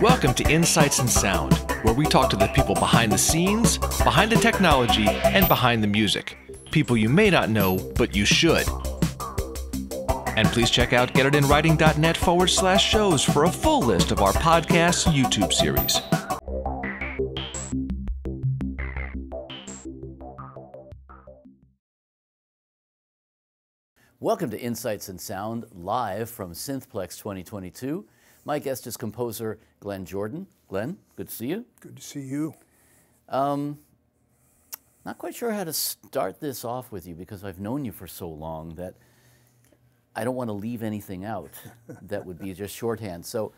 Welcome to Insights In Sound, where we talk to the people behind the scenes, behind the technology, and behind the music. People you may not know, but you should. And please check out getitinwriting.net forward slash shows for a full list of our podcast's YouTube series. Welcome to Insights In Sound, live from Synthplex 2022. My guest is composer Glenn Jordan. Glenn, good to see you. Good to see you. Um, not quite sure how to start this off with you because I've known you for so long that I don't want to leave anything out that would be just shorthand. So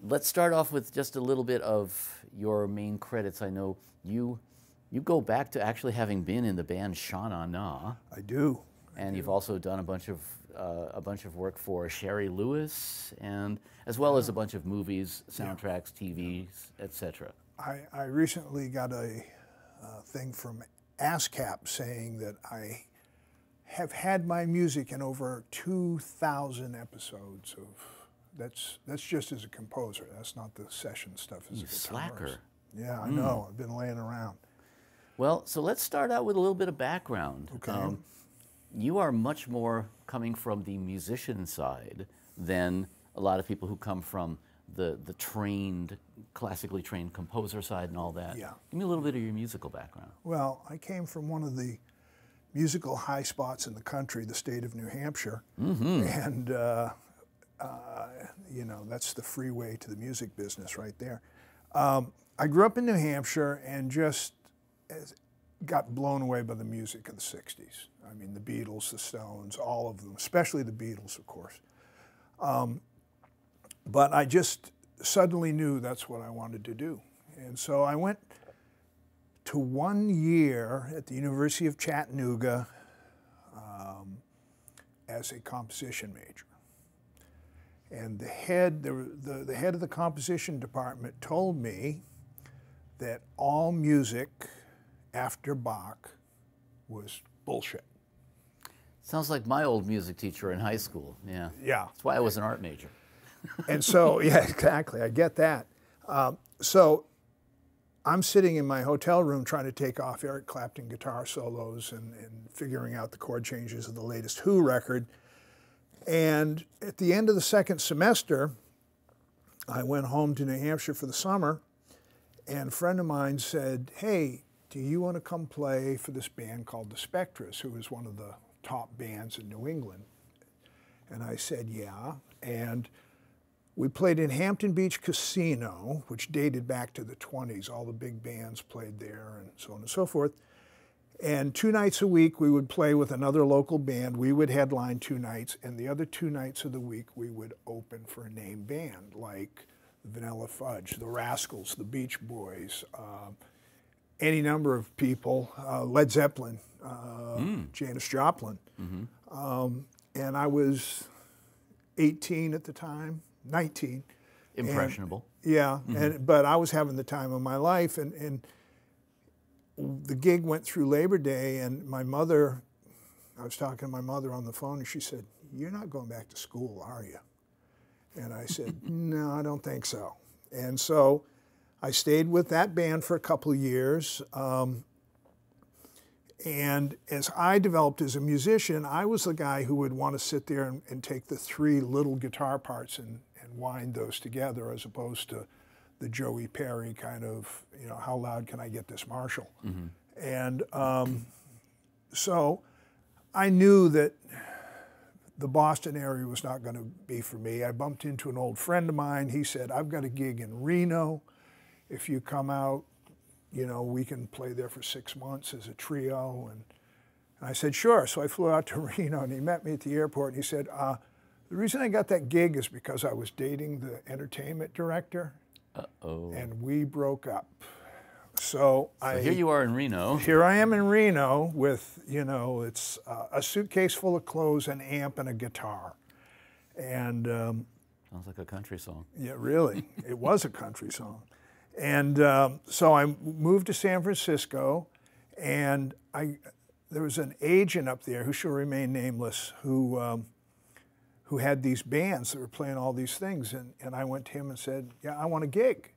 let's start off with just a little bit of your main credits. I know you you go back to actually having been in the band Sha Na Na. I do. And you've also done a bunch of uh, a bunch of work for Shari Lewis, and as well as a bunch of movies, soundtracks, TVs, etc. I, I recently got a uh, thing from ASCAP saying that I have had my music in over 2,000 episodes of. That's that's just as a composer. That's not the session stuff as You a guitarist. slacker. Yeah, I know. I've been laying around. Well, so let's start out with a little bit of background. Okay. you are much more coming from the musician side than a lot of people who come from the, the trained, classically trained composer side and all that. Yeah. Give me a little bit of your musical background. Well, I came from one of the musical high spots in the country, the state of New Hampshire, and uh, uh, you know that's the freeway to the music business right there. Um, I grew up in New Hampshire and just as- got blown away by the music of the '60s. I mean, the Beatles, the Stones, all of them, especially the Beatles, of course. Um, but I just suddenly knew that's what I wanted to do, and so I went to one year at the University of Chattanooga um, as a composition major. And the head, the, the, the head of the composition department told me that all music after Bach was bullshit. Sounds like my old music teacher in high school. Yeah. Yeah. That's why I was an art major. And so, yeah, exactly. I get that. Um, so I'm sitting in my hotel room trying to take off Eric Clapton guitar solos and, and figuring out the chord changes of the latest Who record. And at the end of the second semester, I went home to New Hampshire for the summer, and a friend of mine said, Hey, do you want to come play for this band called the Spectres, who is one of the top bands in New England? And I said, Yeah. And we played in Hampton Beach Casino, which dated back to the 20s. All the big bands played there and so on and so forth. And two nights a week, we would play with another local band. We would headline two nights, and the other two nights of the week, we would open for a name band like Vanilla Fudge, the Rascals, the Beach Boys, uh, any number of people, uh, Led Zeppelin, uh, Janis Joplin. Um, and I was 18 at the time, 19. and- Impressionable. yeah, and but I was having the time of my life, and and the gig went through Labor Day, and my mother, I was talking to my mother on the phone, and she said, "You're not going back to school, are you?" And I said, "No, I don't think so." And so I stayed with that band for a couple of years. Um, and as I developed as a musician, I was the guy who would want to sit there and, and take the three little guitar parts and, and wind those together as opposed to the Joey Perry kind of, you know, how loud can I get this Marshall? And um, so I knew that the Boston area was not going to be for me. I bumped into an old friend of mine. He said, I've got a gig in Reno. If you come out, you know, we can play there for six months as a trio. And, and I said, sure. So I flew out to Reno and he met me at the airport and he said, uh, the reason I got that gig is because I was dating the entertainment director Oh. and we broke up. So, I Here you are in Reno. here I am in Reno with, you know, it's uh, a suitcase full of clothes, an amp, and a guitar. And um, Sounds like a country song. yeah, really, it was a country song. And um, so I moved to San Francisco, and I there was an agent up there who shall remain nameless who um, who had these bands that were playing all these things. And, and I went to him and said, Yeah, I want a gig.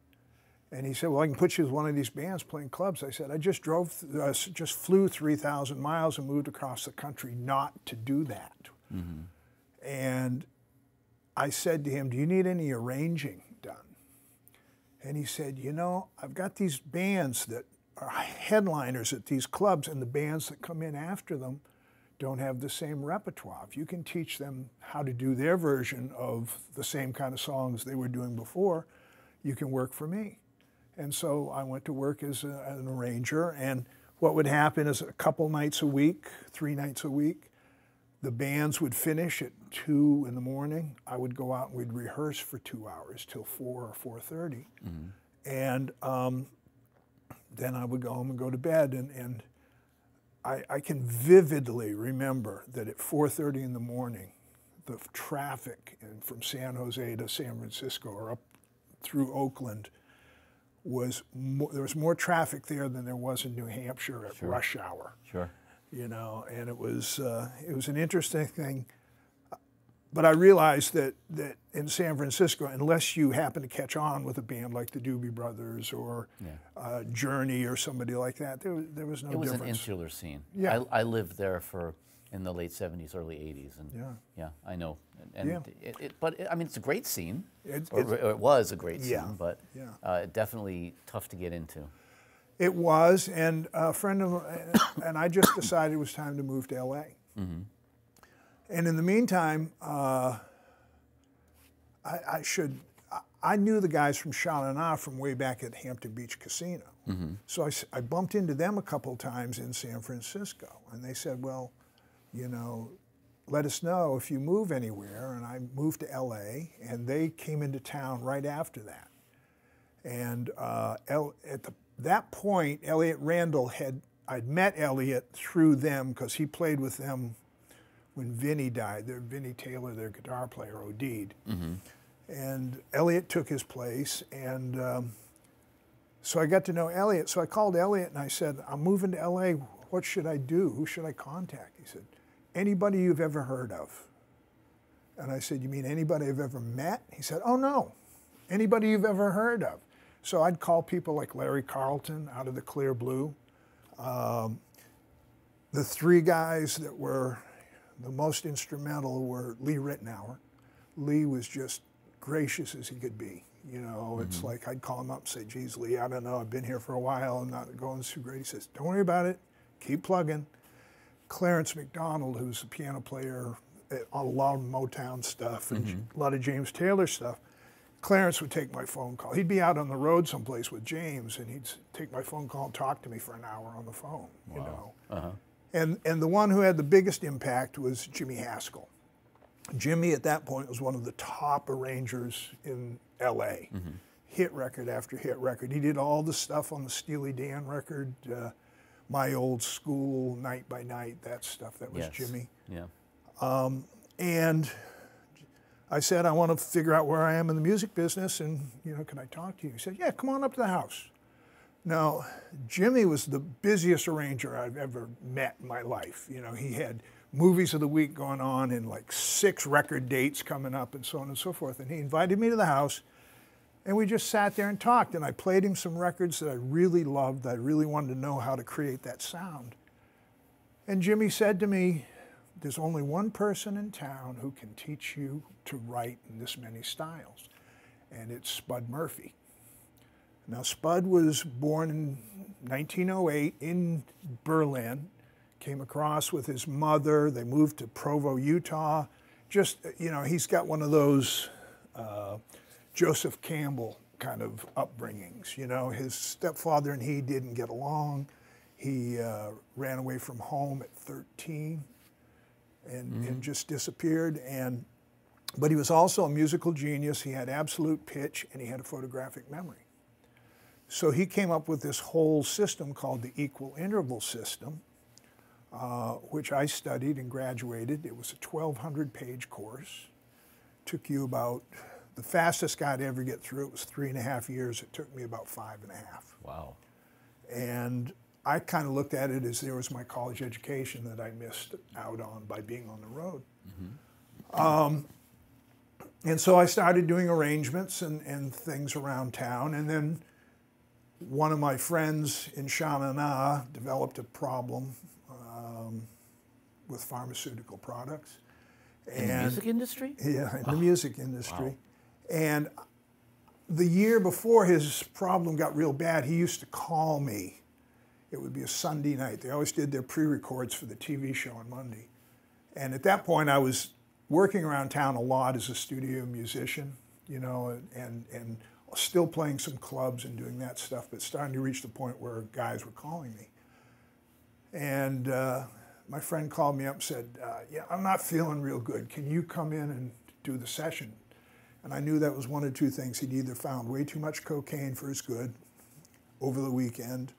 And he said, Well, I can put you with one of these bands playing clubs. I said, I just drove, uh, just flew 3,000 miles and moved across the country not to do that. And I said to him, Do you need any arranging? And he said, You know, I've got these bands that are headliners at these clubs, and the bands that come in after them don't have the same repertoire. If you can teach them how to do their version of the same kind of songs they were doing before, you can work for me. And so I went to work as a, an arranger, and what would happen is a couple nights a week, three nights a week, the bands would finish at two in the morning. I would go out and we'd rehearse for two hours till four or four and um, then I would go home and go to bed. And, and I, I can vividly remember that at 4:30 in the morning, the traffic in, from San Jose to San Francisco or up through Oakland was mo- there was more traffic there than there was in New Hampshire at rush hour Sure. You know, and it was uh, it was an interesting thing. But I realized that that in San Francisco, unless you happen to catch on with a band like the Doobie Brothers or uh, Journey or somebody like that, there was, there was no It was an insular scene. Yeah. I, I lived there for in the late '70s, early '80s, and Yeah. yeah, I know. And Yeah. it, it, but it, I mean, it's a great scene. It's- or, or it was a great Yeah. scene, but Yeah. uh, definitely tough to get into. It was, and a friend of, and I just decided it was time to move to LA. And in the meantime, uh, I, I should, I, I knew the guys from Sha Na from way back at Hampton Beach Casino. So I bumped into them a couple times in San Francisco, and they said, well, you know, let us know if you move anywhere. And I moved to LA, and they came into town right after that. And uh, El, at the, that point, Elliott Randall had, I'd met Elliott through them because he played with them when Vinny died. Their, Vinny Taylor, their guitar player, OD'd. And Elliott took his place. And um, so I got to know Elliott. So I called Elliott and I said, I'm moving to LA. What should I do? Who should I contact? He said, anybody you've ever heard of. And I said, You mean anybody I've ever met? He said, Oh, no. Anybody you've ever heard of. So I'd call people like Larry Carlton out of the Clear Blue. Um, the three guys that were the most instrumental were Lee Ritenour. Lee was just gracious as he could be. You know, it's like I'd call him up and say, geez, Lee, I don't know, I've been here for a while, I'm not going too great. He says, don't worry about it, keep plugging. Clarence McDonald, who's a piano player on a lot of Motown stuff and a lot of James Taylor stuff. Clarence would take my phone call. He'd be out on the road someplace with James, and he'd take my phone call and talk to me for an hour on the phone. Wow. You know, uh-huh. and and the one who had the biggest impact was Jimmy Haskell. Jimmy at that point was one of the top arrangers in L.A. Mm-hmm. Hit record after hit record. He did all the stuff on the Steely Dan record, uh, My Old School, Night by Night, that stuff. That was Yes. Jimmy. Yeah. Um, and I said, I want to figure out where I am in the music business, and you know, can I talk to you? He said, Yeah, come on up to the house. Now, Jimmy was the busiest arranger I've ever met in my life. You know, he had movies of the week going on and like six record dates coming up and so on and so forth. And he invited me to the house, and we just sat there and talked. And I played him some records that I really loved. I really wanted to know how to create that sound. And Jimmy said to me, There's only one person in town who can teach you to write in this many styles, and it's Spud Murphy. Now, Spud was born in 1908 in Berlin, came across with his mother. They moved to Provo, Utah. Just, you know, he's got one of those uh, Joseph Campbell kind of upbringings. You know, his stepfather and he didn't get along. He uh, ran away from home at 13 and, and just disappeared. And but he was also a musical genius. He had absolute pitch and he had a photographic memory. So he came up with this whole system called the equal interval system, uh, which I studied and graduated. It was a 1,200 page course. Took you about, the fastest guy to ever get through it was three and a half years. It took me about five and a half. Wow. And I kind of looked at it as there was my college education that I missed out on by being on the road. Um, and so I started doing arrangements and, and things around town. And then one of my friends in Sha-Na-Na developed a problem um, with pharmaceutical products. In the music industry? Yeah, in the music industry. Wow. And the year before his problem got real bad, he used to call me. It would be a Sunday night. They always did their pre records for the TV show on Monday. And at that point, I was working around town a lot as a studio musician, you know, and, and still playing some clubs and doing that stuff, but starting to reach the point where guys were calling me. And uh, my friend called me up and said, uh, Yeah, I'm not feeling real good. Can you come in and do the session? And I knew that was one of two things. He'd either found way too much cocaine for his good over the weekend,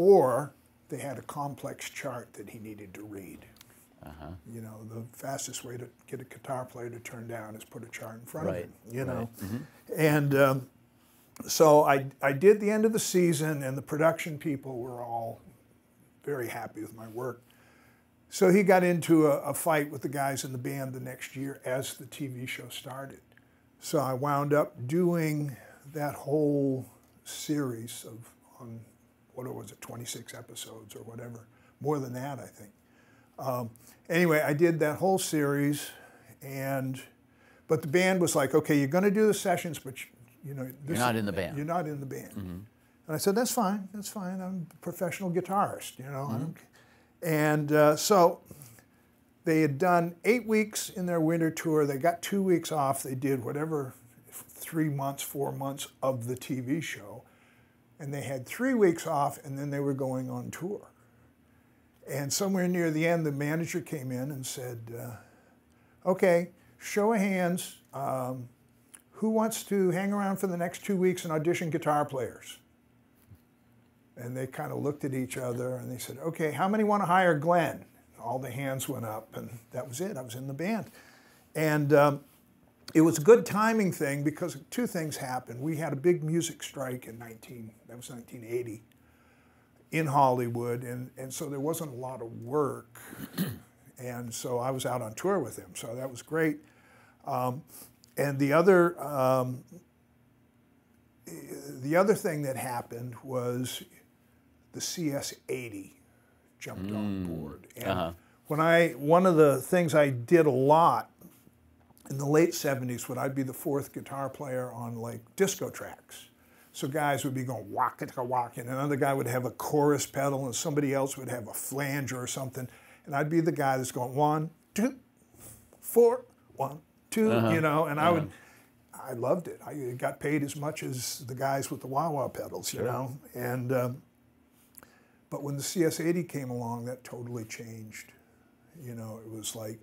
or they had a complex chart that he needed to read. Uh-huh. You know, the fastest way to get a guitar player to turn down is put a chart in front Right, of him. You know, right. and um, so I I did the end of the season, and the production people were all very happy with my work. So he got into a, a fight with the guys in the band the next year as the TV show started. So I wound up doing that whole series of on what was it, 26 episodes or whatever, more than that, I think. Um, anyway, I did that whole series, and but the band was like, okay, you're going to do the sessions, but you, you know, this You're not in the band. You're not in the band. And I said, that's fine, that's fine. I'm a professional guitarist, you know. I don't And uh, so they had done eight weeks in their winter tour. They got two weeks off. They did whatever, three months, four months of the TV show. And they had three weeks off, and then they were going on tour. And somewhere near the end, the manager came in and said, uh, Okay, show of hands. Um, who wants to hang around for the next two weeks and audition guitar players? And they kind of looked at each other and they said, Okay, how many want to hire Glenn? All the hands went up, and that was it. I was in the band. And um, it was a good timing thing because two things happened. We had a big music strike in 19, that was 1980 in Hollywood, and, and so there wasn't a lot of work. and so I was out on tour with him, so that was great. Um, and the other, um, the other thing that happened was the CS80 jumped on board. And Uh-huh. when I, one of the things I did a lot in the late 70s when I'd be the fourth guitar player on like disco tracks. So guys would be going waka waka, and another guy would have a chorus pedal, and somebody else would have a flanger or something, and I'd be the guy that's going one, two, four, one, 2 you know, and I would, I loved it. I got paid as much as the guys with the wah wah pedals, you know, and um, but when the CS80 came along, that totally changed. You know, it was like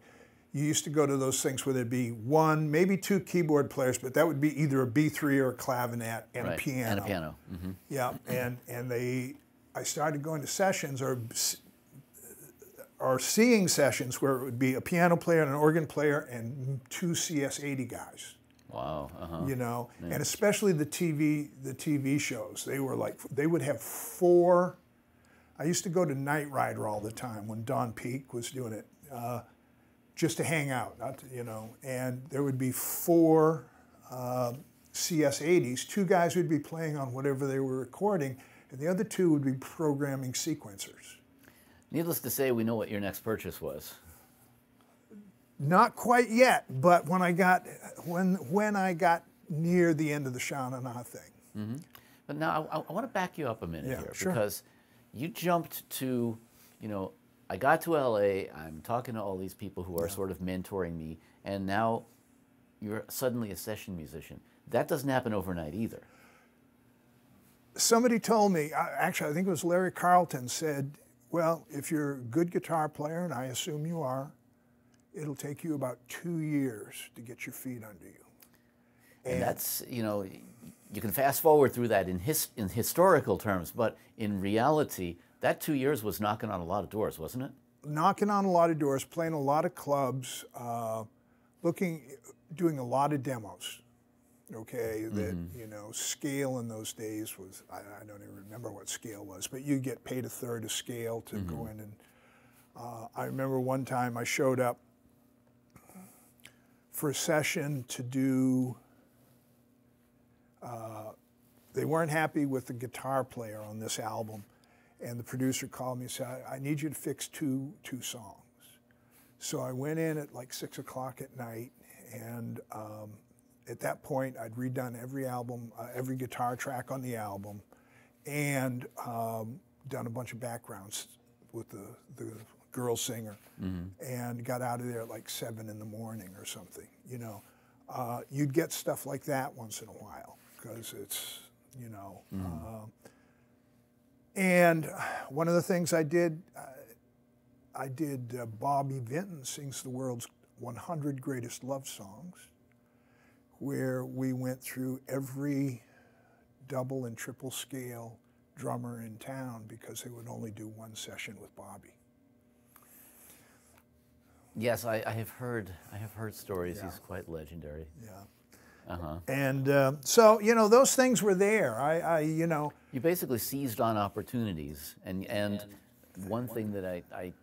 you used to go to those things where there'd be one, maybe two keyboard players, but that would be either a B3 or a clavinet and a piano. And a piano. hmm Yeah, and and they, I started going to sessions or or seeing sessions where it would be a piano player and an organ player and two CS80 guys Wow. Uh-huh. you know, and especially the TV the TV shows. They were like they would have four. I used to go to Knight Rider all the time when Don Peake was doing it, uh, just to hang out, not to, you know. And there would be four uh, CS80s. Two guys would be playing on whatever they were recording, and the other two would be programming sequencers. Needless to say, we know what your next purchase was. Not quite yet, but when I got when when I got near the end of the Sha-Na-Na thing. But now I, I want to back you up a minute Yeah, here sure. because you jumped to, you know, I got to LA. I'm talking to all these people who are sort of mentoring me, and now you're suddenly a session musician. That doesn't happen overnight either. somebody told me, actually, I think it was Larry Carlton, said, Well, if you're a good guitar player, and I assume you are, it'll take you about two years to get your feet under you. And that's, you know, you can fast forward through that in, his, in historical terms, but in reality, that two years was knocking on a lot of doors, wasn't it? Knocking on a lot of doors, playing a lot of clubs, uh, looking, doing a lot of demos. Okay, that you know, scale in those days was I, I don't even remember what scale was, but you get paid a third of scale to go in and. Uh, I remember one time I showed up for a session to do. Uh, they weren't happy with the guitar player on this album, and the producer called me and said, "I, need you to fix two two songs." So I went in at like six o'clock at night, and um, at that point, I'd redone every album, uh, every guitar track on the album, and um, done a bunch of backgrounds with the, the girl singer, and got out of there at like seven in the morning or something. You know, uh, you'd get stuff like that once in a while because it's you know. um, and one of the things I did, uh, I did uh, Bobby Vinton sings the world's 100 greatest love songs, where we went through every double and triple scale drummer in town because they would only do one session with Bobby. Yes, I, I have heard. I have heard stories. Yeah. He's quite legendary. Yeah. Uh huh. And uh, so, you know, those things were there. I, I you know, You basically seized on opportunities, and and one thing that I I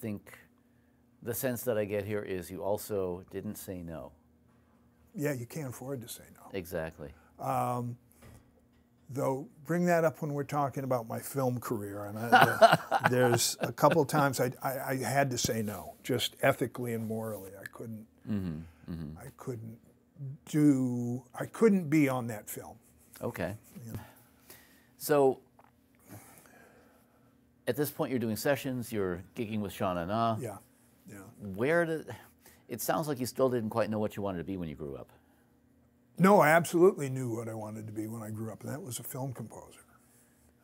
think the sense that I get here is you also didn't say no. yeah, you can't afford to say no. Exactly. Though, bring that up when we're talking about my film career. And I, there- there's a couple times I, I, I had to say no, just ethically and morally. I couldn't, I couldn't do, I couldn't be on that film. Okay. So at this point, you're doing sessions. You're gigging with Shauna Na. Yeah, yeah. Where did? It sounds like you still didn't quite know what you wanted to be when you grew up. No, I absolutely knew what I wanted to be when I grew up, and that was a film composer.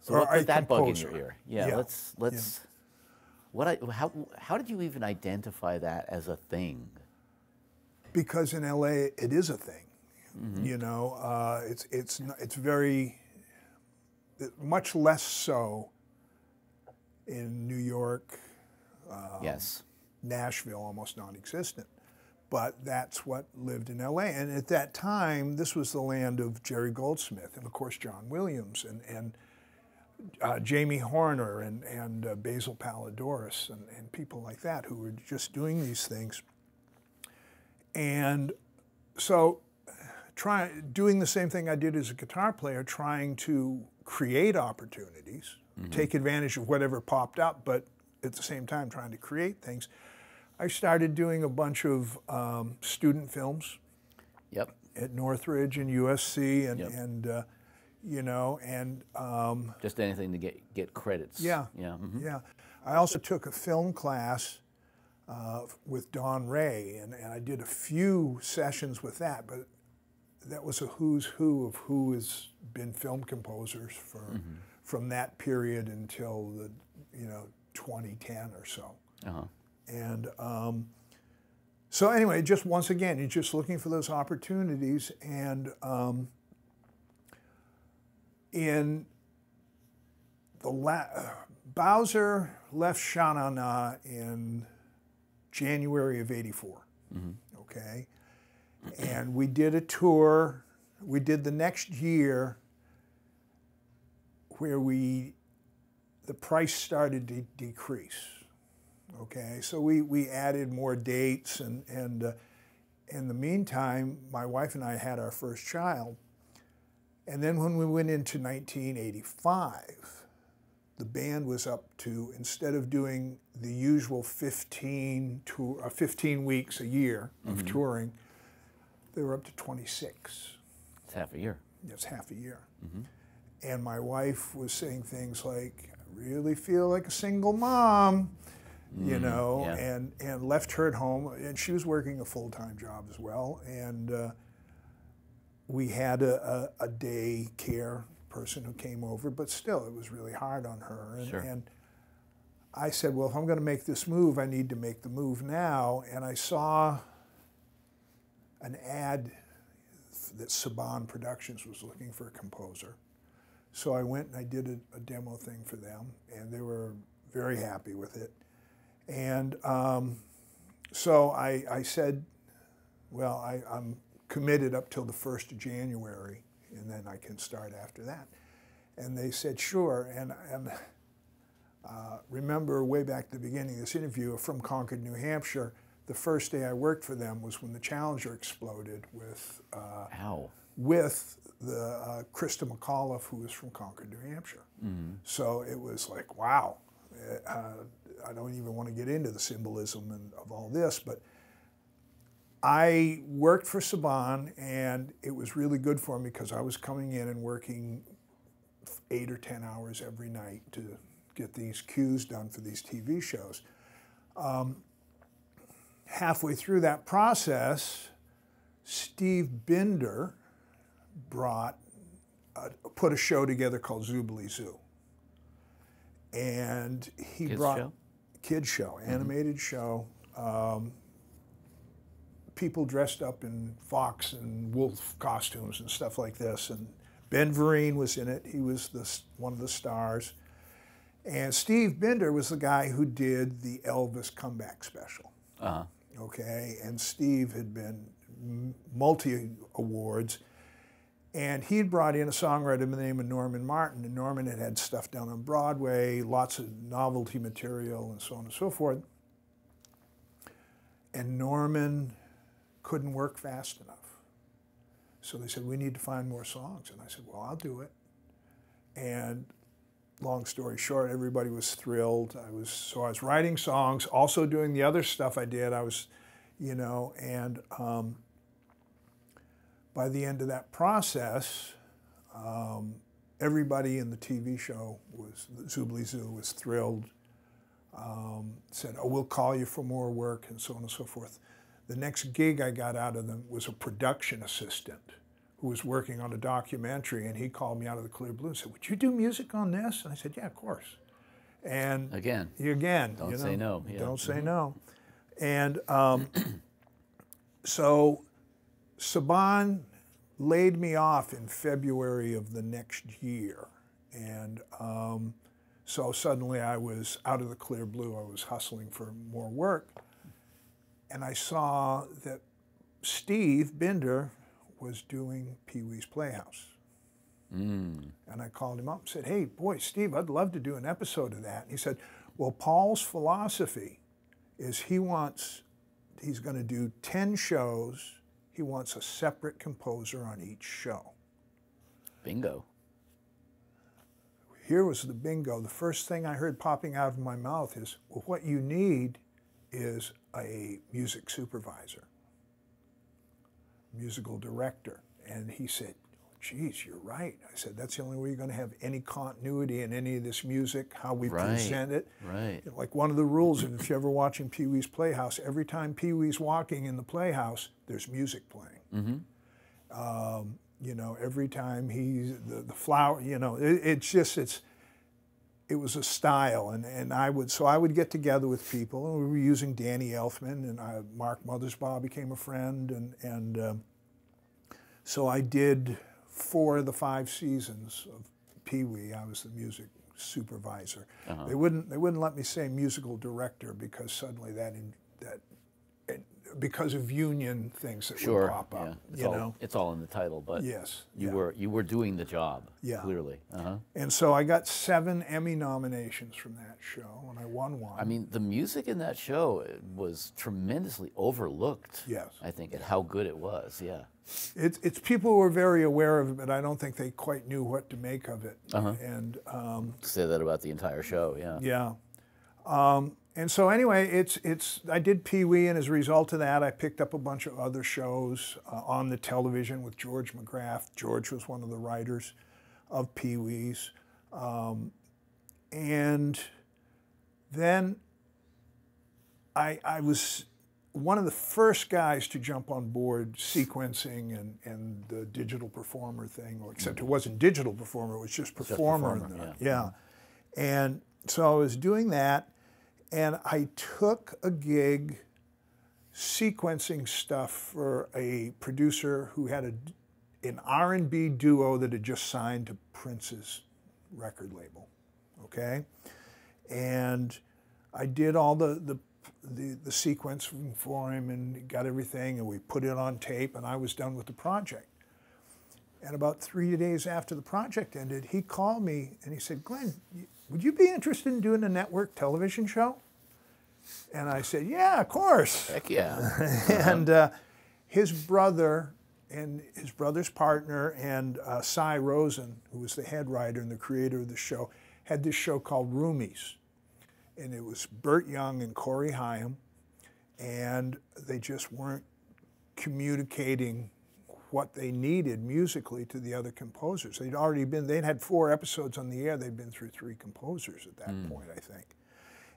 So Or what put that bug in your ear? Yeah, Yeah, let's let's. What I how how did you even identify that as a thing? Because in LA it is a thing. You know, uh, it's it's it's very much less so in New York, Um, yes. Nashville, almost non-existent. But that's what lived in LA, and at that time, this was the land of Jerry Goldsmith and of course John Williams and and uh, Jamie Horner and and uh, Basil Poledouris and, and people like that who were just doing these things. And so, try doing the same thing I did as a guitar player, trying to create opportunities, take advantage of whatever popped up, but at the same time trying to create things. I started doing a bunch of um, student films Yep. at Northridge and USC, and Yep. and uh, you know, and um, Just anything to get get credits. yeah, Yeah. mhm. yeah. I also took a film class uh, with Don Ray, and, and I did a few sessions with that, but that was a who's who of who has been film composers for from that period until the you know 2010 or so. Uh-huh. And um, so, anyway, just once again, you're just looking for those opportunities. And um, in the la- Bowzer left Sha Na Na in January of '84. Okay, and we did a tour. We did the next year where we the price started to decrease. Okay, so we, we added more dates, and, and uh, in the meantime, my wife and I had our first child. And then when we went into 1985, the band was up to, instead of doing the usual 15, tour, uh, 15 weeks a year of touring, they were up to 26. It's half a year. That's half a year. And my wife was saying things like, I really feel like a single mom, you know, yeah. and, and left her at home. And she was working a full time job as well. And uh, we had a, a, a day care person who came over, but still, it was really hard on her. And, Sure. and I said, Well, if I'm going to make this move, I need to make the move now. And I saw an ad that Saban Productions was looking for a composer. So I went and I did a, a demo thing for them, and they were very happy with it. And um, so I, I said, well, I, I'm committed up till the 1st of January, and then I can start after that. And they said, sure. And, and uh, remember way back at the beginning of this interview, from Concord, New Hampshire, the first day I worked for them was when the Challenger exploded with uh, Ow. with the uh, Christa McAuliffe, who was from Concord, New Hampshire. So it was like, wow. Uh, I don't even want to get into the symbolism and, of all this, but I worked for Saban, and it was really good for me because I was coming in and working eight or ten hours every night to get these cues done for these TV shows. Um, halfway through that process, Steve Binder brought uh, put a show together called Zoobilee Zoo, and he Kids brought show? kids show, animated show. Um, people dressed up in fox and wolf costumes and stuff like this, and Ben Vereen was in it. He was the, one of the stars, and Steve Binder was the guy who did the Elvis comeback special Uh-huh. okay? And Steve had been multi awards, and he'd brought in a songwriter by the name of Norman Martin, and Norman had had stuff done on Broadway, lots of novelty material, and so on and so forth. And Norman couldn't work fast enough. So they said, We need to find more songs. And I said, Well, I'll do it. And long story short, everybody was thrilled. I was so I was writing songs, also doing the other stuff I did. I was, you know, and um, by the end of that process, um, everybody in the TV show was Zoobilee Zoo was thrilled. Um, said, "Oh, we'll call you for more work," and so on and so forth. The next gig I got out of them was a production assistant who was working on a documentary, and he called me out of the clear blue and said, "Would you do music on this?" And I said, "Yeah, of course." And Again. you again, Don't you say no, yeah. Don't say no. And um, so Saban laid me off in February of the next year, and um, so suddenly I was out of the clear blue. I was hustling for more work, and I saw that Steve Binder was doing Pee Wee's Playhouse. Hmm. And I called him up and said, Hey, boy, Steve, I'd love to do an episode of that. And he said, Well, Paul's philosophy is he wants, he's going to do 10 shows. He wants a separate composer on each show. Bingo. Here was the bingo. The first thing I heard popping out of my mouth is, Well, what you need is a music supervisor, musical director. And he said, Geez, you're right. I said, That's the only way you're going to have any continuity in any of this music, how we Right. present it. Right. You know, Like one of the rules, and if you're ever watching Pee Wee's Playhouse, every time Pee Wee's walking in the playhouse, there's music playing. Um, you know, every time he's the, the flower, you know, it, it's just it's it was a style, and, and I would so I would get together with people, and we were using Danny Elfman, and I, Mark Mothersbaugh became a friend, and and um, so I did four of the five seasons of Pee Wee. I was the music supervisor. They wouldn't they wouldn't let me say musical director because suddenly that in, that because of union things that would Sure. pop up. Yeah. It's you all, know. it's all in the title, but Yes. you yeah. were you were doing the job. Yeah. Clearly. Uh-huh. And so I got seven Emmy nominations from that show, and I won one. I mean, the music in that show uh, was tremendously overlooked. Yes. I think at how good it was. Yeah. it's, it's people who were very aware of it, but I don't think they quite knew what to make of it. Uh-huh. And um, Say that about the entire show. Yeah. yeah. Um, and so anyway, it's it's I did Pee Wee, and as a result of that, I picked up a bunch of other shows uh, on the television with George McGrath. George was one of the writers of Pee Wee's, um, and then I I was one of the first guys to jump on board sequencing and, and the digital performer thing, except it wasn't digital performer, it was just performer. performer, in the- yeah. And so I was doing that, and I took a gig sequencing stuff for a producer who had a, an R&B duo that had just signed to Prince's record label, okay? And I did all the, the, the, the sequence for him and got everything, and we put it on tape, and I was done with the project. And about three days after the project ended, he called me and he said, Glenn, would you be interested in doing a network television show? And I said, Yeah, of course. Heck yeah. and uh, his brother and his brother's partner and uh, Sy Rosen, who was the head writer and the creator of the show, had this show called Roomies. And it was Burt Young and Corey Haim, and they just weren't communicating what they needed musically to the other composers. They'd already been, they'd had four episodes on the air, they'd been through three composers at that point, I think.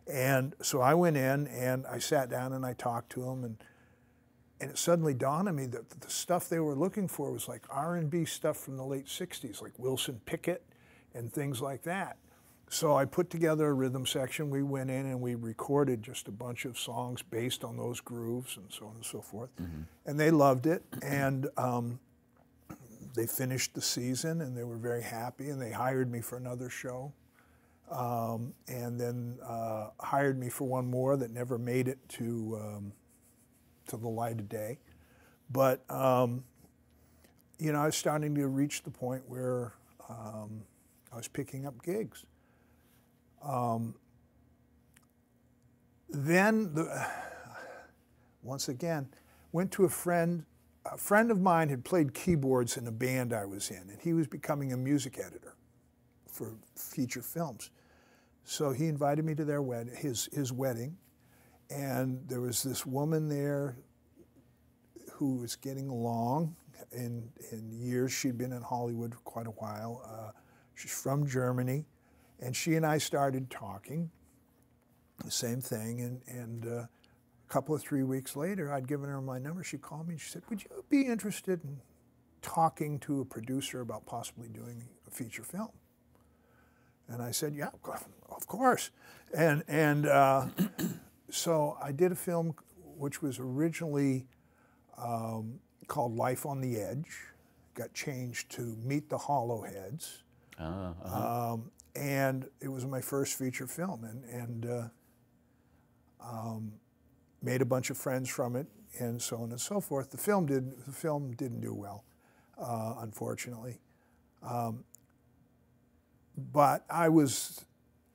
And so I went in and I sat down and I talked to them and and it suddenly dawned on me that the stuff they were looking for was like R&B stuff from the late 60s, like Wilson Pickett and things like that. So I put together a rhythm section. We went in and we recorded just a bunch of songs based on those grooves and so on and so forth. And they loved it. And um, they finished the season and they were very happy and they hired me for another show. Um, and then uh, hired me for one more that never made it to um, to the light of day. But um, you know, I was starting to reach the point where um, I was picking up gigs. Um, then, the, once again, went to a friend. A friend of mine had played keyboards in a band I was in, and he was becoming a music editor for feature films. So he invited me to their wed- his his wedding, and there was this woman there who was getting along. In in years, she'd been in Hollywood for quite a while. Uh, she's from Germany, and she and I started talking. The same thing, and and uh, a couple of three weeks later, I'd given her my number. She called me and she said, "Would you be interested in talking to a producer about possibly doing a feature film?" And I said, "Yeah, of course." And and uh, so I did a film which was originally um, called Life on the Edge. Got changed to Meet the Hollowheads, Ah, uh-huh. um, and it was my first feature film. And and uh, um, made a bunch of friends from it, and so on and so forth. The film did the film didn't do well, uh, unfortunately. Um, but I was,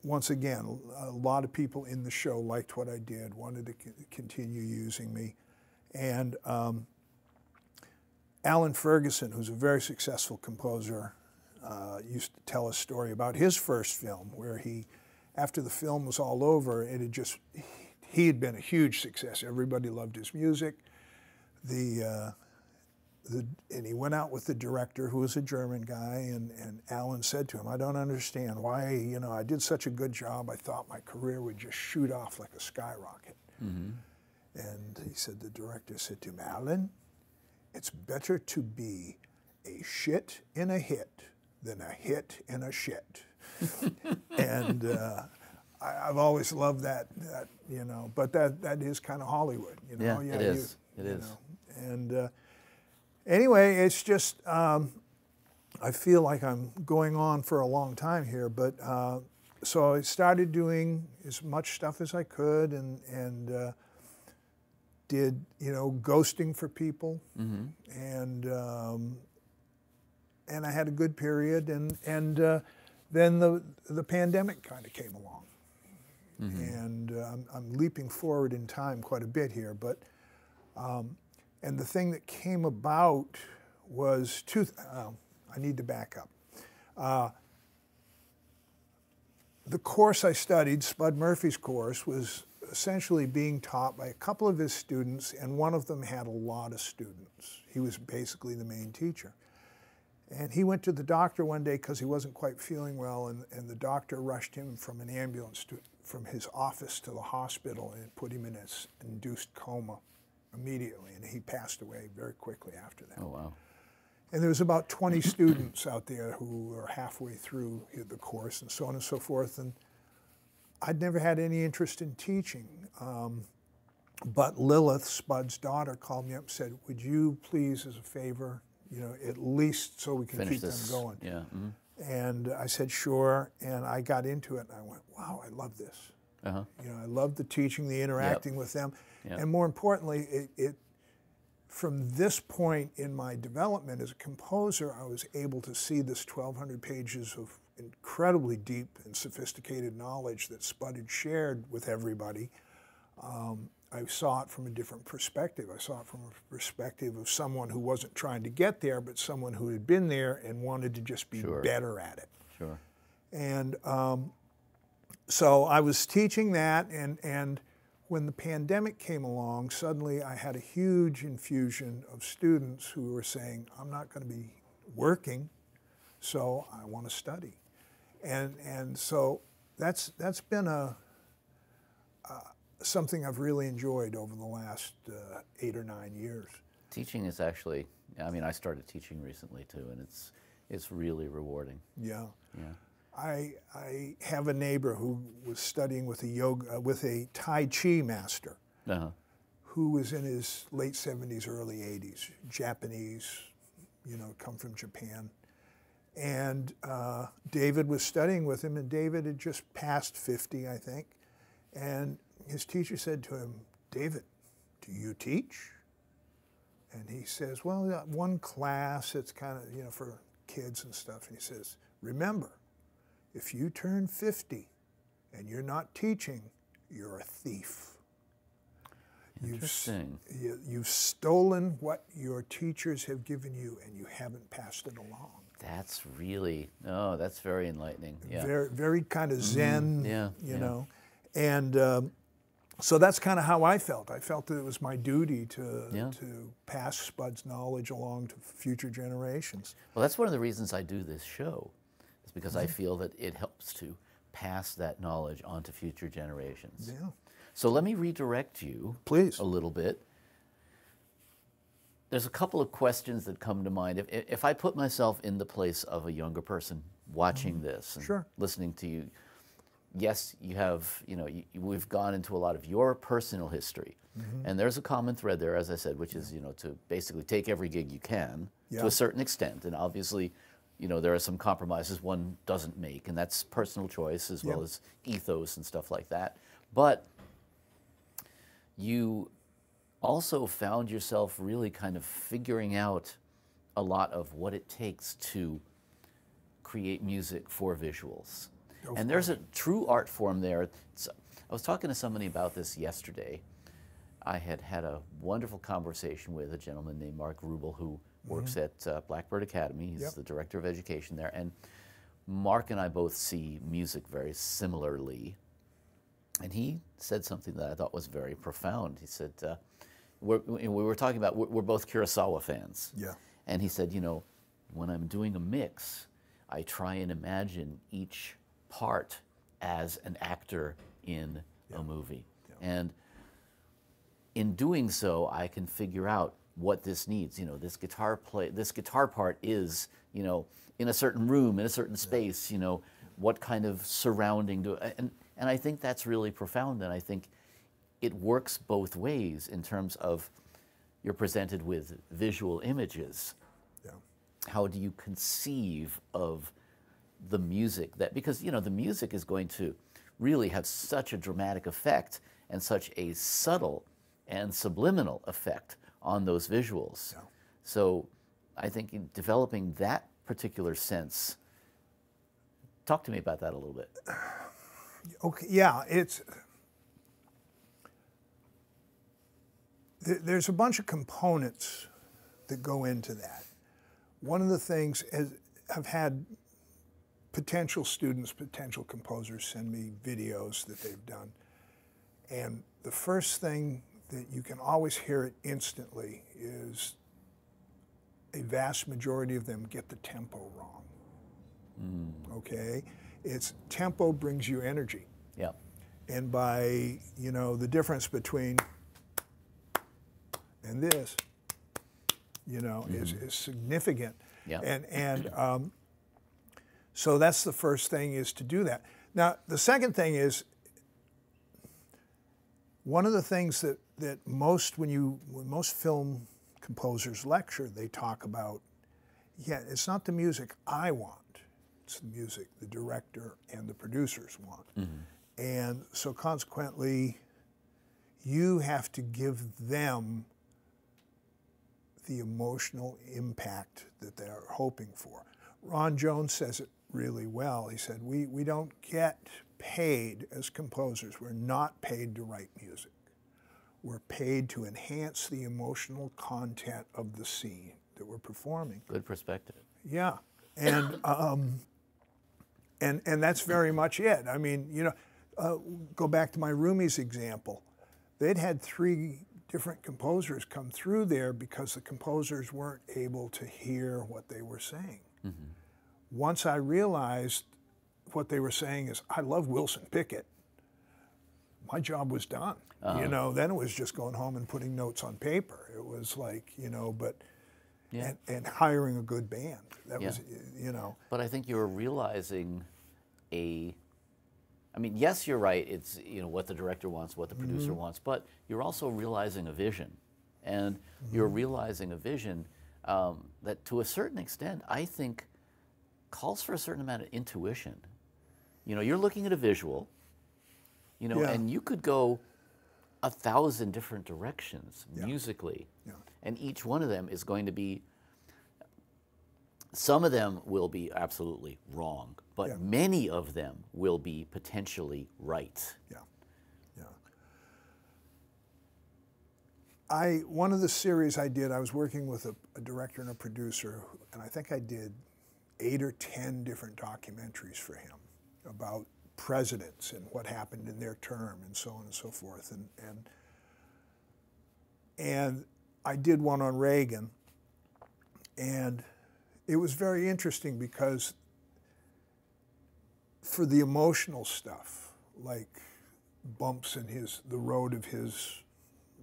once again, a lot of people in the show liked what I did, wanted to continue using me. And um, Alan Ferguson, who's a very successful composer, uh, used to tell a story about his first film where he, after the film was all over, it had just, he had been a huge success. Everybody loved his music. The, uh, the, and he went out with the director, who was a German guy, and, and Alan said to him, I don't understand why, you know, I did such a good job. I thought my career would just shoot off like a skyrocket. And he said, the director said to him, Alan, it's better to be a shit in a hit than a hit in a shit. and uh, I, I've always loved that, that, you know, but that, that is kind of Hollywood, you know. Yeah, it is. It you is. know. And uh, anyway, it's just, um, I feel like I'm going on for a long time here, but uh, so I started doing as much stuff as I could and, and uh, did, you know, ghosting for people. And, um, and I had a good period. And, and uh, then the, the pandemic kind of came along. And uh, I'm, I'm leaping forward in time quite a bit here, but um, and the thing that came about was two. Oh, I need to back up. Uh, the course I studied, Spud Murphy's course, was essentially being taught by a couple of his students, and one of them had a lot of students. He was basically the main teacher. And he went to the doctor one day because he wasn't quite feeling well, and, and the doctor rushed him from an ambulance to, from his office to the hospital and put him in an induced coma immediately, and he passed away very quickly after that. Oh, wow. And there was about 20 students out there who were halfway through the course and so on and so forth. And I'd never had any interest in teaching. Um, but Lilith, Spud's daughter, called me up and said, Would you please, as a favor, you know, at least so we can Finish keep this. them going? Yeah. mhm. And I said, Sure. And I got into it and I went, Wow, I love this. Uh-huh. You know, I love the teaching, the interacting with them, Yep. and more importantly, it, it from this point in my development as a composer, I was able to see this 1,200 pages of incredibly deep and sophisticated knowledge that Spud had shared with everybody. Um, I saw it from a different perspective. I saw it from a perspective of someone who wasn't trying to get there, but someone who had been there and wanted to just be Sure. better at it. Sure. And um, so I was teaching that, and, and when the pandemic came along, suddenly I had a huge infusion of students who were saying, I'm not going to be working, so I want to study. And, and so that's, that's been a, uh, something I've really enjoyed over the last uh, eight or nine years. Teaching is actually, I mean, I started teaching recently too, and it's, it's really rewarding. Yeah. Yeah. I, I have a neighbor who was studying with a yoga, uh, with a Tai Chi master. Uh-huh. who was in his late 70s, early 80s, Japanese, you know, come from Japan. And uh, David was studying with him, and David had just passed 50, I think. And his teacher said to him, David, do you teach? And he says, Well, one class, it's kind of, you know, for kids and stuff. And he says, Remember, if you turn 50 and you're not teaching, you're a thief. You've, you, you've stolen what your teachers have given you and you haven't passed it along. That's really, oh, that's very enlightening. Yeah. Very, very kind of zen, Yeah, you yeah. know. And um, so that's kind of how I felt. I felt that it was my duty to, Yeah. to pass Spud's knowledge along to future generations. Well, that's one of the reasons I do this show, is because. I feel that it helps to pass that knowledge on to future generations. Yeah. So let me redirect you Please. a little bit. There's a couple of questions that come to mind. If, if I put myself in the place of a younger person watching this and. Sure. listening to you, yes, you have, you know, you, we've gone into a lot of your personal history. Mm-hmm. And there's a common thread there, as I said, which is, you know, to basically take every gig you can to a certain extent. And obviously, you know, there are some compromises one doesn't make, and that's personal choice as well Yeah. as ethos and stuff like that. But you also found yourself really kind of figuring out a lot of what it takes to create music for visuals. and there's a true art form there. It's, I was talking to somebody about this yesterday. I had had a wonderful conversation with a gentleman named Mark Rubel who works at uh, Blackbird Academy. He's Yep. the director of education there. And Mark and I both see music very similarly. And he said something that I thought was very profound. He said, uh, we're, we we were talking about, we're, we're both Kurosawa fans. Yeah. And he said, you know, when I'm doing a mix, I try and imagine each part as an actor in a movie. And in doing so, I can figure out what this needs. You know, this guitar play, this guitar part is, you know, in a certain room, in a certain space. You know, what kind of surrounding do and and I think that's really profound. And I think it works both ways in terms of you're presented with visual images. Yeah. How do you conceive of the music that because you know the music is going to really have such a dramatic effect and such a subtle and subliminal effect on those visuals. So I think in developing that particular sense talk to me about that a little bit. Okay, yeah, it's there's a bunch of components that go into that. One of the things is I've had potential students, potential composers send me videos that they've done. And the first thing that you can always hear it instantly is a vast majority of them get the tempo wrong. Okay? It's tempo brings you energy. Yeah. And by, you know, the difference between and this, you know, is, is significant. Yeah. And, and um, so that's the first thing is to do that. Now, the second thing is one of the things that, that most, when you, when most film composers lecture, they talk about, yeah, it's not the music I want, it's the music the director and the producers want. Mm-hmm. And so consequently, you have to give them the emotional impact that they're hoping for. Ron Jones says it really well. He said, we, we don't get paid as composers. We're not paid to write music. Were paid to enhance the emotional content of the scene that we're performing. Good perspective. Yeah, and um, and and that's very much it. I mean, you know, uh, go back to my roomies example. They'd had three different composers come through there because the composers weren't able to hear what they were saying. Once I realized what they were saying is, I love Wilson Pickett. My job was done. You know, then it was just going home and putting notes on paper. It was like, you know, but Yeah. and, and hiring a good band. That Yeah. was, you know, But I think you're realizing a. I mean, yes, you're right. It's you know what the director wants, what the producer Mm-hmm. wants, but you're also realizing a vision, and you're Mm-hmm. realizing a vision um, that, to a certain extent, I think calls for a certain amount of intuition. You know, you're looking at a visual, you know, Yeah. and you could go a thousand different directions Yeah. musically, Yeah. and each one of them is going to be some of them will be absolutely wrong, but Yeah. many of them will be potentially right. Yeah, yeah. I one of the series I did, I was working with a, a director and a producer, and I think I did eight or ten different documentaries for him about presidents and what happened in their term and so on and so forth. And and and I did one on Reagan, and it was very interesting because for the emotional stuff, like bumps in his the road of his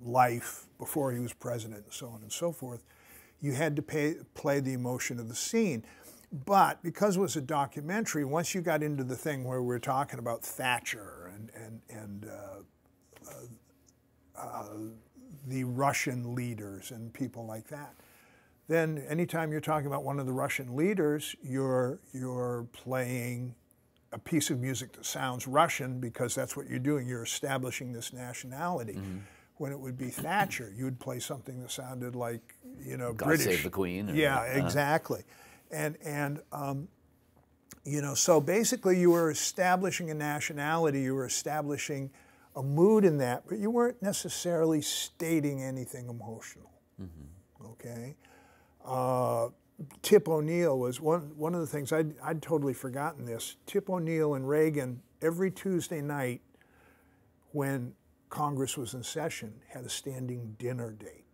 life before he was president and so on and so forth, you had to pay, play the emotion of the scene. But because it was a documentary, once you got into the thing where we're talking about Thatcher and and and uh, uh, uh, the Russian leaders and people like that, then anytime you're talking about one of the Russian leaders, you're you're playing a piece of music that sounds Russian because that's what you're doing. You're establishing this nationality. When it would be Thatcher, you would play something that sounded like you know God British. save the Queen. or- Yeah, uh, exactly. And and um, you know, so basically, you were establishing a nationality. You were establishing a mood in that, but you weren't necessarily stating anything emotional. Okay. Uh, Tip O'Neill was one one of the things I'd, I'd totally forgotten this. Tip O'Neill and Reagan every Tuesday night when Congress was in session had a standing dinner date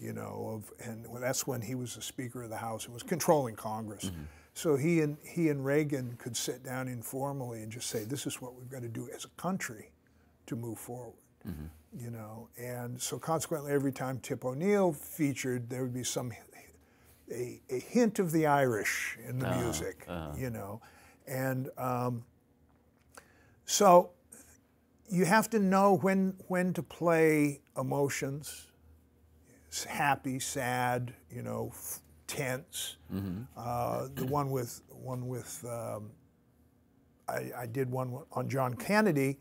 you know, of, and that's when he was the Speaker of the House and was controlling Congress. Mm-hmm. So he and he and Reagan could sit down informally and just say, "This is what we've got to do as a country to move forward." Mm-hmm. You know, and so consequently, every time Tip O'Neill featured, there would be some a, a hint of the Irish in the uh-huh, music. Uh-huh. You know, and um, so you have to know when when to play emotions happy, sad, you know, f- tense. Uh, the one with one with um, I, I did one on John Kennedy,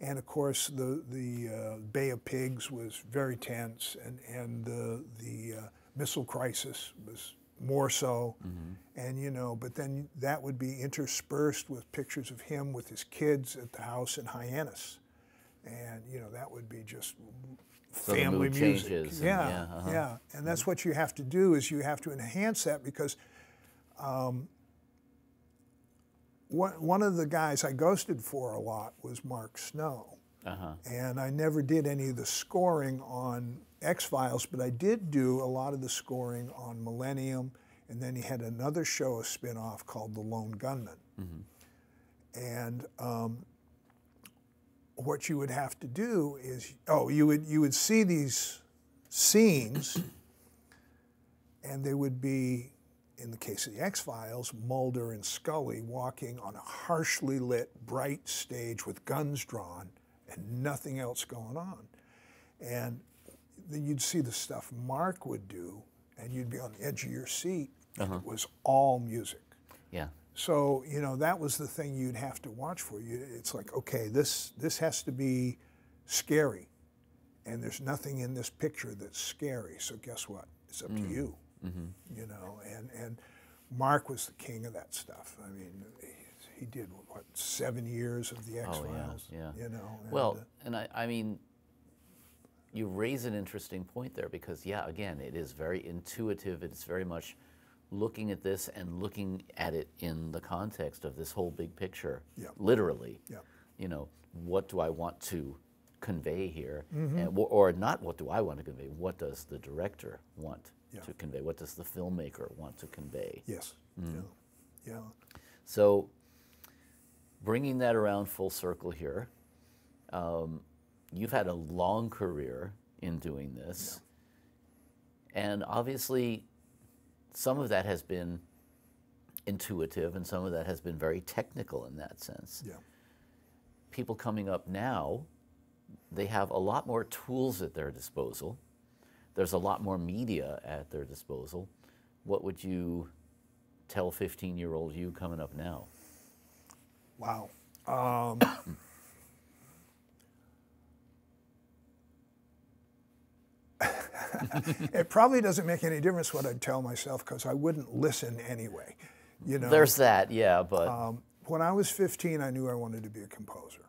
and of course the the uh, Bay of Pigs was very tense, and and the the uh, missile crisis was more so, and you know, but then that would be interspersed with pictures of him with his kids at the house in Hyannis, and you know that would be just So family music. changes and- yeah, yeah, uh-huh. yeah, and that's what you have to do is you have to enhance that because um, one one of the guys I ghosted for a lot was Mark Snow, Uh-huh. and I never did any of the scoring on X Files, but I did do a lot of the scoring on Millennium, and then he had another show, a spin-off called The Lone Gunmen, and. Um, what you would have to do is oh you would you would see these scenes and they would be in the case of the X-Files Mulder and Scully walking on a harshly lit bright stage with guns drawn and nothing else going on. And then you'd see the stuff Mark would do and you'd be on the edge of your seat. And it was all music. Yeah. So you know that was the thing you'd have to watch for. You, it's like okay, this this has to be scary, and there's nothing in this picture that's scary. So guess what? It's up to you. You know, and and Mark was the king of that stuff. I mean, he, he did what seven years of the X Oh, yeah, Files. yeah. You know. and, Well, uh, and I, I mean, you raise an interesting point there because, yeah, again, it is very intuitive. It's very much looking at this and looking at it in the context of this whole big picture, Yeah. literally. Yeah. You know, what do I want to convey here? Mm-hmm. And, or not what do I want to convey? What does the director want Yeah. to convey? What does the filmmaker want to convey? Yes. Mm. Yeah. Yeah. So, bringing that around full circle here, um, you've had a long career in doing this. And obviously, some of that has been intuitive and some of that has been very technical in that sense. Yeah. People coming up now, they have a lot more tools at their disposal. There's a lot more media at their disposal. What would you tell 15 year old you coming up now? Wow. Um, it probably doesn't make any difference what I'd tell myself because I wouldn't listen anyway. You know, There's that, yeah, but um, when I was 15, I knew I wanted to be a composer.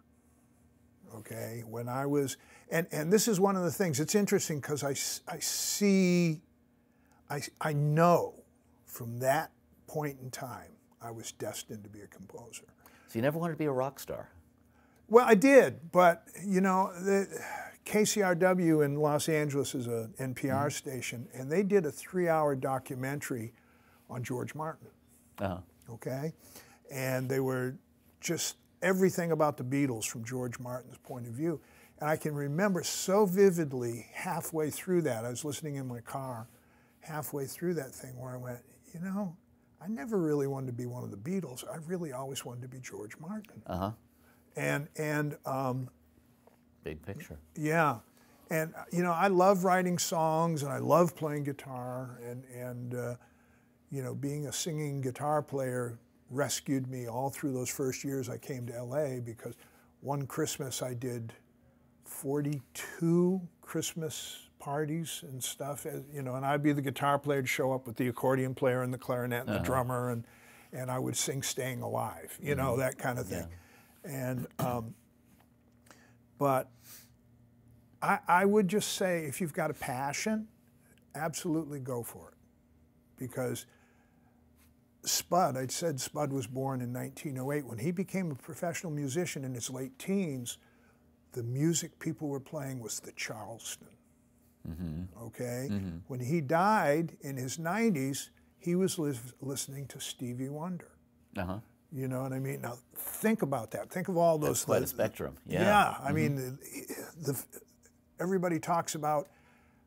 Okay, when I was, and, and this is one of the things, it's interesting because I I see, I, I know from that point in time, I was destined to be a composer. so you never wanted to be a rock star. Well, I did, but you know, the KCRW in Los Angeles is a NPR station, and they did a three-hour documentary on George Martin. Uh-huh. Okay, and they were just everything about the Beatles from George Martin's point of view. And I can remember so vividly halfway through that, I was listening in my car, halfway through that thing where I went, you know, I never really wanted to be one of the Beatles. I really always wanted to be George Martin. Uh huh. And and um, Big picture. yeah, and uh, you know I love writing songs and I love playing guitar and and uh, you know being a singing guitar player rescued me all through those first years I came to LA because one Christmas I did 42 Christmas parties and stuff as, you know and I'd be the guitar player to show up with the accordion player and the clarinet and the drummer and and I would sing Staying Alive you know that kind of thing. And um, but I, I would just say if you've got a passion, absolutely go for it. Because Spud, I said Spud was born in 1908. When he became a professional musician in his late teens, the music people were playing was the Charleston. Okay? When he died in his 90s, he was lis- listening to Stevie Wonder. Uh huh. You know what I mean? Now think about that. Think of all those. Quite a spectrum. yeah, Yeah. I mm-hmm. mean, the, the, everybody talks about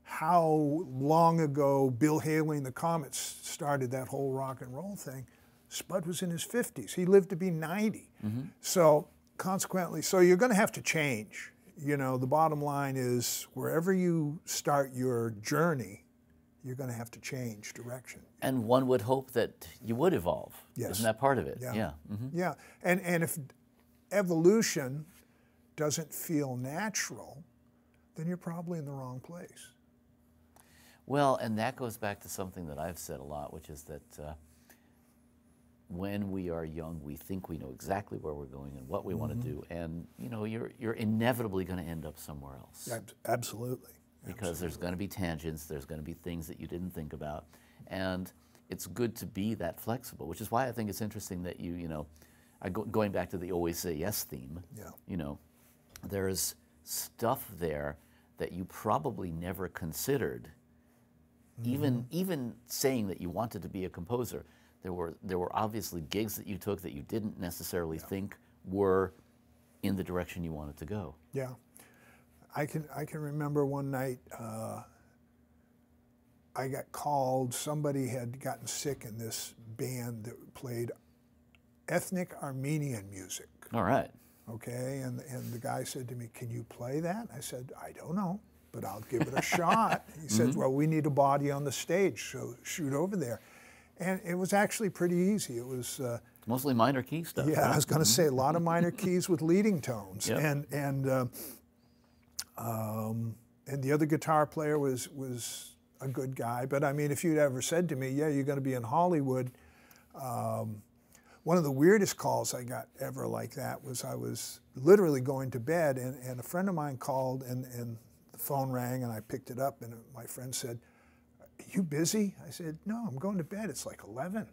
how long ago Bill Haley and the Comets started that whole rock and roll thing. Spud was in his 50s. He lived to be 90. Mm-hmm. So consequently, so you're going to have to change. You know, the bottom line is wherever you start your journey, you're going to have to change direction. And one would hope that you would evolve. Yes. Isn't that part of it? Yeah. Yeah. mhm. Yeah, and and if evolution doesn't feel natural, then you're probably in the wrong place. Well, and that goes back to something that I've said a lot, which is that uh, when we are young, we think we know exactly where we're going and what we want Mm-hmm. to do, and you know, you're you're inevitably going to end up somewhere else Ab- Absolutely. Because there's going to be tangents, there's going to be things that you didn't think about, and it's good to be that flexible. Which is why I think it's interesting that you, you know, I go, going back to the always say yes theme. Yeah. You know, there's stuff there that you probably never considered even mm-hmm. even saying that you wanted to be a composer, there were there were obviously gigs that you took that you didn't necessarily think were in the direction you wanted to go. Yeah, I can I can remember one night uh, I got called. Somebody had gotten sick in this band that played ethnic Armenian music. All right. okay? And, and the guy said to me, Can you play that? I said, I don't know, but I'll give it a shot. He said, Well, we need a body on the stage, so shoot over there. And it was actually pretty easy. It was, uh, Mostly minor key stuff. yeah, I was going to say a lot of minor keys with leading tones. Yep. And, and, uh, um, and the other guitar player was, was a good guy. But I mean, if you'd ever said to me, Yeah, you're going to be in Hollywood, um, one of the weirdest calls I got ever like that was I was literally going to bed, and, and a friend of mine called, and, and the phone rang and I picked it up, and my friend said, "Are you busy?" I said, "No, I'm going to bed. It's like 11."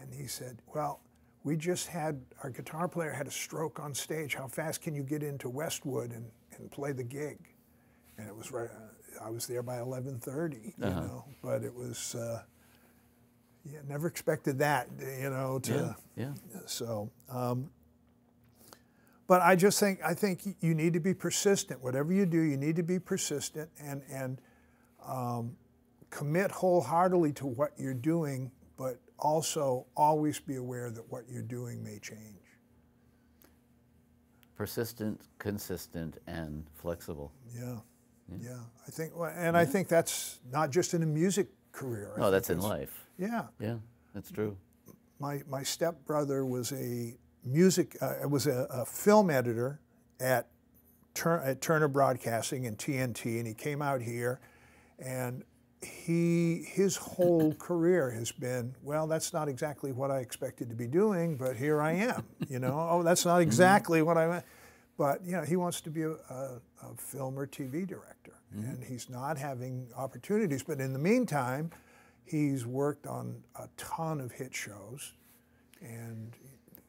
And he said, "Well." We just had our guitar player had a stroke on stage. How fast can you get into Westwood and, and play the gig? And it was right. Uh, I was there by 11:30, you Uh-huh. know. But it was, uh, yeah, never expected that, you know. To Yeah, yeah. so, um, but I just think I think you need to be persistent. Whatever you do, you need to be persistent and and um, commit wholeheartedly to what you're doing, but also always be aware that what you're doing may change. Persistent, consistent, and flexible. Yeah, yeah. I think, well, and I think that's not just in a music career. I No, that's in life. Yeah, Yeah, that's true. my my stepbrother was a music uh, was a, a film editor at Tur- at Turner Broadcasting and TNT, and he came out here, and he his whole career has been well. That's not exactly what I expected to be doing, but here I am. You know, oh, that's not mm-hmm. exactly what I. meant. But you know, he wants to be a, a, a film or TV director, mm-hmm. and he's not having opportunities. But in the meantime, he's worked on a ton of hit shows, and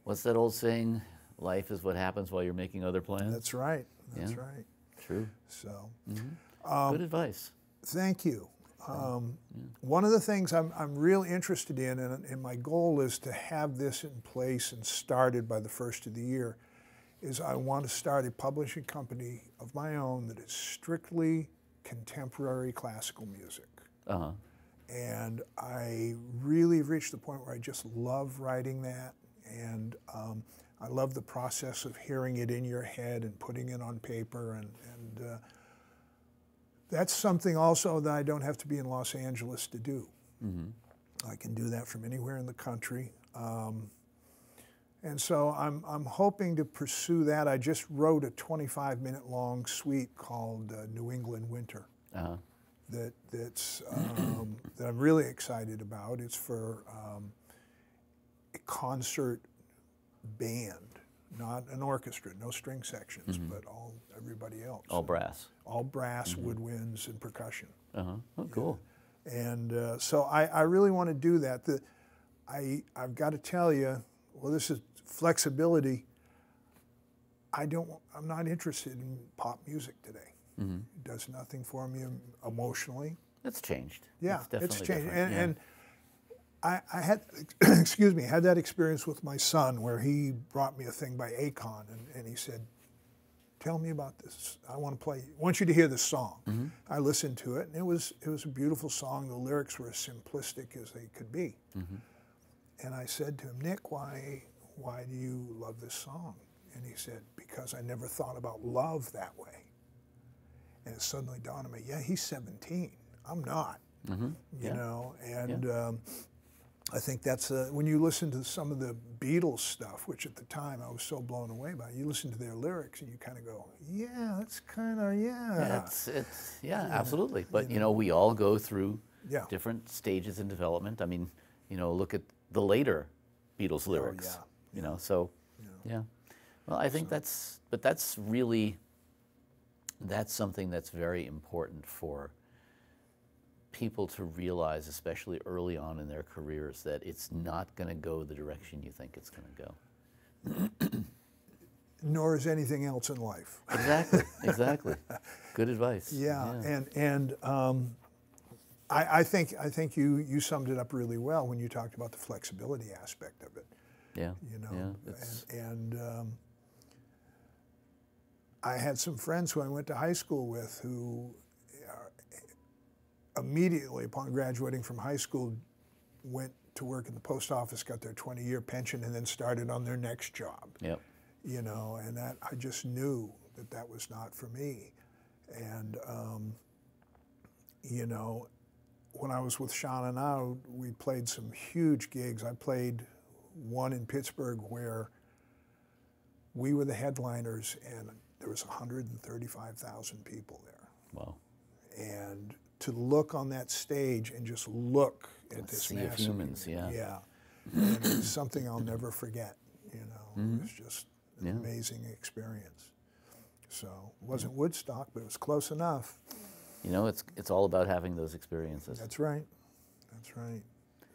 What's that old saying? Life is what happens while you're making other plans. that's right. That's Yeah. right. true. So, mm-hmm. um, Good advice. thank you. Um, One of the things I'm, I'm real interested in, and, and my goal is to have this in place and started by the first of the year, is I want to start a publishing company of my own that is strictly contemporary classical music. Uh huh. And I really reached the point where I just love writing that. And um, I love the process of hearing it in your head and putting it on paper. And, and uh, that's something also that I don't have to be in Los Angeles to do. I can do that from anywhere in the country. Um, and so I'm, I'm hoping to pursue that. I just wrote a 25 minute long suite called uh, New England Winter Uh huh. that that's um, that I'm really excited about. It's for um, a concert band, not an orchestra, no string sections, but all everybody else, All brass. all brass, woodwinds, and percussion. Uh huh. Oh, cool. And uh, so I, I really want to do that. The, I I've got to tell you, well, this is flexibility. I don't. I'm not interested in pop music today. It does nothing for me emotionally. It's changed. Yeah, it's, it's, changed. And, yeah. and I, I had, excuse me, had that experience with my son where he brought me a thing by Akon and, and he said, tell me about this. I want to play, I want you to hear this song. Mm-hmm. I listened to it and it was, it was a beautiful song. The lyrics were as simplistic as they could be. Mm-hmm. And I said to him, Nick, why, why do you love this song? And he said, because I never thought about love that way. And it suddenly dawned on me, yeah, he's 17. I'm not. You Mm-hmm. Yeah. know, and um, I think that's uh, when you listen to some of the Beatles stuff, which at the time I was so blown away by. You listen to their lyrics and you kind of go, yeah, that's kind of yeah. Yeah, it's, it's yeah, absolutely. But you know, we all go through Yeah. different stages in development. I mean, you know, look at the later Beatles lyrics. Oh, yeah, You know, so yeah. Well, I think that's but that's really that's something that's very important for people to realize, especially early on in their careers, that it's not going to go the direction you think it's going to go. Nor is anything else in life. Exactly. Exactly. Good advice. Yeah, and and um, I, I think I think you you summed it up really well when you talked about the flexibility aspect of it. Yeah. you know. Yeah. And and um, I had some friends who I went to high school with who immediately upon graduating from high school went to work in the post office, got their 20-year pension, and then started on their next job. yep. You know, and that I just knew that that was not for me. And um, you know, when I was with Sha Na Na, we played some huge gigs. I played one in Pittsburgh where we were the headliners, and there was 135,000 people there. Wow. And to look on that stage and just look at this sea of humans, yeah. yeah, and it's something I'll never forget. You know, it was just an Mm-hmm. Yeah. amazing experience. So it wasn't Woodstock, but it was close enough. You know, it's it's all about having those experiences. That's right. That's right.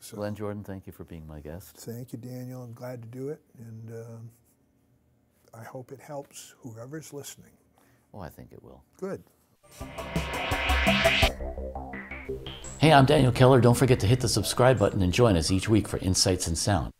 So Glenn Jordan, thank you for being my guest. thank you, Daniel. I'm glad to do it, and um I hope it helps whoever's listening. Oh, I think it will. Good. Hey, I'm Daniel Keller. Don't forget to hit the subscribe button and join us each week for Insights In Sound.